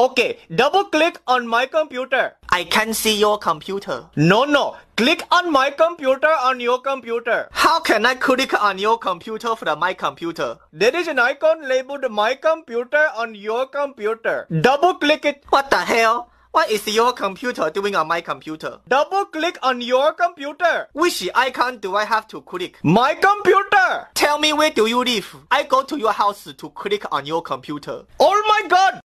Okay, double click on my computer. I can see your computer. No, no. Click on my computer on your computer. How can I click on your computer from my computer? There is an icon labeled my computer on your computer. Double click it. What the hell? What is your computer doing on my computer? Double click on your computer. Which icon do I have to click? My computer. Tell me where do you live? I go to your house to click on your computer. Oh my god!